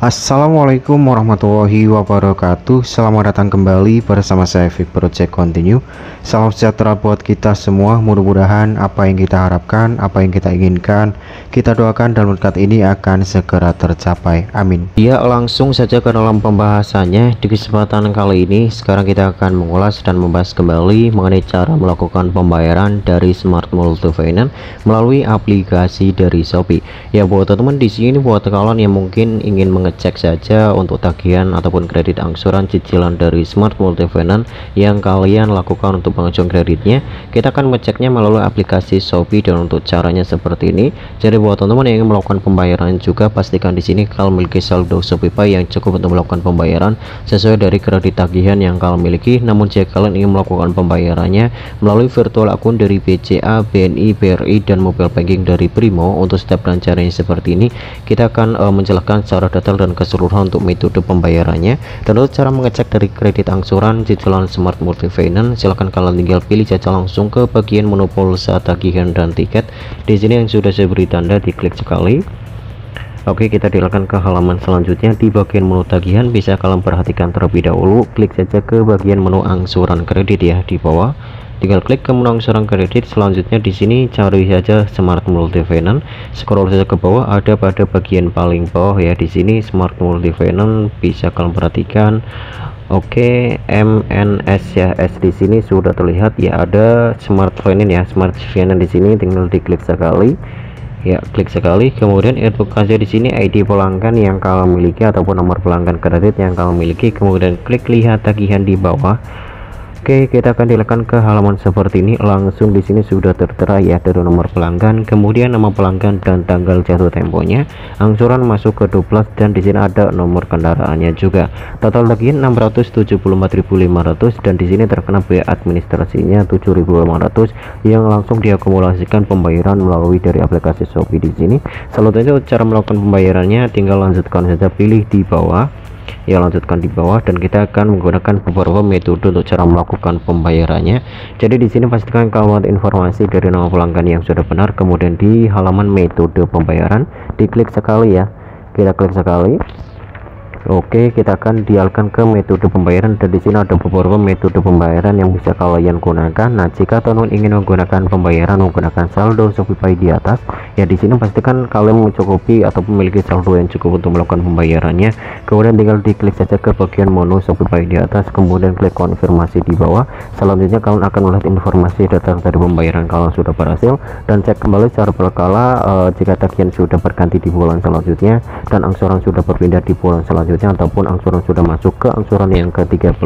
Assalamualaikum warahmatullahi wabarakatuh. Selamat datang kembali bersama saya Vic Project Continue. Salam sejahtera buat kita semua. Mudah-mudahan apa yang kita harapkan Apa yang kita inginkan Kita doakan dalam dekat ini akan segera tercapai. Amin. Ya langsung saja ke dalam pembahasannya. Di kesempatan kali ini Sekarang kita akan mengulas dan membahas kembali Mengenai cara melakukan pembayaran dari Smart Multifinance Melalui aplikasi dari Shopee. Ya buat teman-teman di sini buat kalian yang mungkin ingin mengetahui ngecek saja untuk tagihan ataupun kredit angsuran cicilan dari Smart Multifinance yang kalian lakukan untuk pengajuan kreditnya. Kita akan mengeceknya melalui aplikasi Shopee dan untuk caranya seperti ini. Jadi buat teman-teman yang ingin melakukan pembayaran juga pastikan di sini kalian memiliki saldo Shopee yang cukup untuk melakukan pembayaran sesuai dari kredit tagihan yang kalian miliki. Namun jika kalian ingin melakukan pembayarannya melalui virtual akun dari BCA, BNI, BRI dan mobile banking dari Primo untuk setiap pelancaran seperti ini kita akan uh, menjelaskan secara detail dan keseluruhan untuk metode pembayarannya. Dan untuk cara mengecek dari kredit angsuran cicilan smart multifinance. Silahkan kalian tinggal pilih saja langsung ke bagian menu pulsa tagihan dan tiket. Di sini yang sudah saya beri tanda diklik sekali. Oke kita dilakukan ke halaman selanjutnya. Di bagian menu tagihan bisa kalian perhatikan terlebih dahulu. Klik saja ke bagian menu angsuran kredit ya di bawah tinggal klik ke menu angsuran kredit selanjutnya di sini. Cari saja smart multifinance scroll saja ke bawah. Ada pada bagian paling bawah ya. Di sini smart multifinance bisa kalian perhatikan. Oke, okay, MNS ya. S di sini sudah terlihat. Ya ada smart finance ya, smart finance di sini. Tinggal diklik sekali. Ya, klik sekali. Kemudian edukasi di sini. ID pelanggan yang kalian miliki ataupun nomor pelanggan kredit yang kalian miliki. Kemudian klik lihat tagihan di bawah Oke, kita akan dilakukan ke halaman seperti ini. Langsung di sini sudah tertera ya dari nomor pelanggan, kemudian nama pelanggan dan tanggal jatuh temponya. Angsuran masuk ke 12 dan di sini ada nomor kendaraannya juga. Total lagi 674.500 dan di sini terkena biaya administrasinya 7.500 yang langsung diakumulasikan pembayaran melalui dari aplikasi Shopee di sini. Selanjutnya cara melakukan pembayarannya tinggal lanjutkan saja pilih di bawah ya lanjutkan di bawah dan kita akan menggunakan beberapa metode untuk cara melakukan pembayarannya. Jadi di sini pastikan kalau ada informasi dari nama pelanggan yang sudah benar. Kemudian di halaman metode pembayaran diklik sekali ya. Kita klik sekali Oke, kita akan dialihkan ke metode pembayaran dan di sini ada beberapa metode pembayaran yang bisa kalian gunakan. Nah, jika teman ingin menggunakan pembayaran menggunakan saldo Shopee di atas, ya di sini pastikan kalian mencukupi atau memiliki saldo yang cukup untuk melakukan pembayarannya. Kemudian tinggal diklik saja ke bagian menu Shopee di atas, kemudian klik konfirmasi di bawah. Selanjutnya kalian akan melihat informasi data dari pembayaran kalian sudah berhasil dan cek kembali secara berkala uh, jika tagihan sudah berganti di bulan selanjutnya dan angsuran sudah berpindah di bulan selanjutnya ataupun angsuran sudah masuk ke angsuran yang ke-13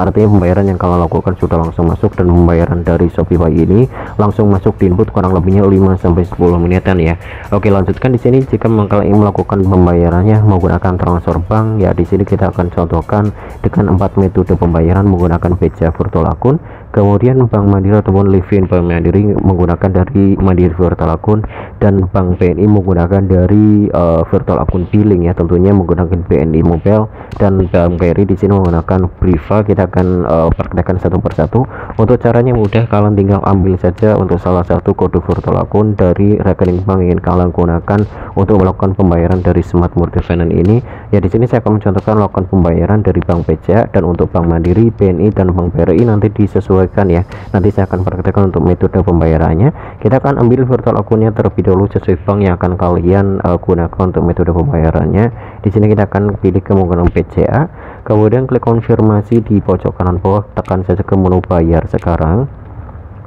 artinya pembayaran yang kalian lakukan sudah langsung masuk dan pembayaran dari Shopify ini langsung masuk di input kurang lebihnya 5 sampai 10 menitan ya. Oke lanjutkan di sini. Jika kalian ingin melakukan pembayarannya menggunakan transfer bank. Ya di sini kita akan contohkan dengan empat metode pembayaran menggunakan BCA virtual akun. Kemudian Bank Mandiri ataupun Livin Bank Mandiri menggunakan dari Mandiri virtual akun. Dan Bank BNI menggunakan dari uh, virtual akun billing ya tentunya menggunakan BNI Mobile dan Bank BRI di sini menggunakan Priva kita akan uh, praktekkan satu persatu. Untuk caranya mudah kalian tinggal ambil saja untuk salah satu kode virtual akun dari rekening bank yang kalian gunakan untuk melakukan pembayaran dari Smart Multifinance ini. Ya di sini saya akan mencontohkan melakukan pembayaran dari Bank BCA dan untuk Bank Mandiri BNI dan Bank BRI nanti disesuaikan ya. Nanti saya akan praktekkan untuk metode pembayarannya. Kita akan ambil virtual akunnya terlebih dahulu sesuai bank yang akan kalian uh, gunakan untuk metode pembayarannya. Di sini kita akan pilih ke menggunakan PCA kemudian klik konfirmasi di pojok kanan bawah tekan saja ke menu bayar sekarang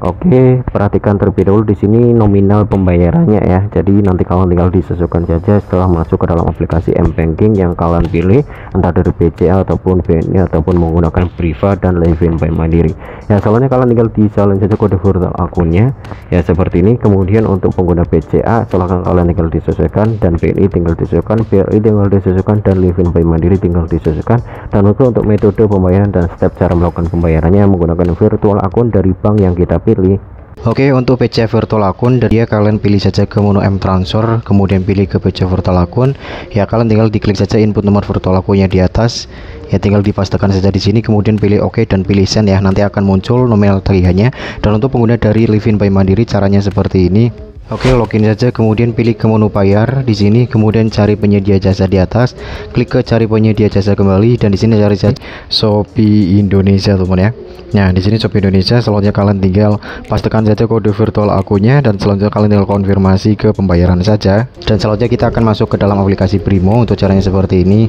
Oke, perhatikan terlebih dahulu di sini nominal pembayarannya ya. Jadi nanti kalian tinggal disesuaikan saja setelah masuk ke dalam aplikasi M Banking yang kalian pilih, entah dari BCA ataupun BNI ataupun menggunakan Priva dan Levin by Mandiri. Ya, soalnya kalian tinggal disalin saja kode virtual akunnya ya seperti ini. Kemudian untuk pengguna BCA silahkan kalian tinggal disesuaikan dan BNI tinggal disesuaikan, BRI tinggal disesuaikan dan Levin by Mandiri tinggal disesuaikan. Dan untuk untuk metode pembayaran dan step cara melakukan pembayarannya menggunakan virtual akun dari bank yang kita pilih pilih. Oke untuk PC virtual akun dan dia kalian pilih saja ke menu M transfer kemudian pilih ke PC virtual akun. Ya kalian tinggal diklik saja input nomor virtual akunnya di atas. Ya tinggal dipastikan saja di sini kemudian pilih OK dan pilih send ya. Nanti akan muncul nominal tagihannya. Dan untuk pengguna dari Livin by Mandiri caranya seperti ini Oke, login saja kemudian pilih ke menu bayar di sini kemudian cari penyedia jasa di atas, klik ke cari penyedia jasa kembali dan di sini cari saja Shopee Indonesia teman ya. Nah, di sini Shopee Indonesia selanjutnya kalian tinggal pastikan saja kode virtual akunnya dan selanjutnya kalian tinggal konfirmasi ke pembayaran saja. Dan selanjutnya kita akan masuk ke dalam aplikasi Primo untuk caranya seperti ini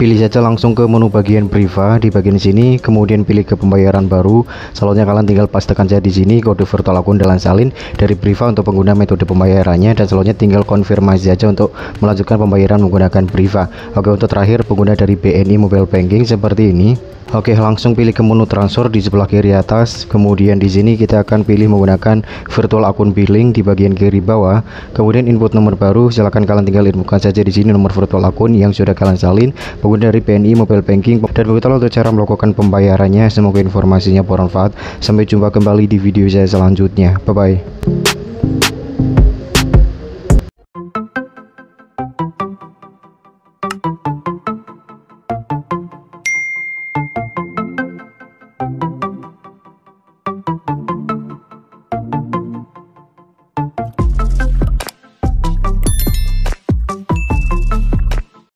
pilih saja langsung ke menu bagian Priva di bagian sini kemudian pilih ke pembayaran baru selanjutnya kalian tinggal pastikan saja di sini kode virtual akun dan salin dari Priva untuk pengguna metode pembayarannya dan selanjutnya tinggal konfirmasi saja untuk melanjutkan pembayaran menggunakan Priva oke untuk terakhir pengguna dari BNI Mobile Banking seperti ini Oke, langsung pilih ke menu transfer di sebelah kiri atas. Kemudian di sini kita akan pilih menggunakan virtual akun billing di bagian kiri bawah. Kemudian input nomor baru, silahkan kalian tinggal inputkan saja di sini nomor virtual akun yang sudah kalian salin. Pengguna dari BNI Mobile Banking dan begitulah untuk cara melakukan pembayarannya. Semoga informasinya bermanfaat. Sampai jumpa kembali di video saya selanjutnya. Bye bye.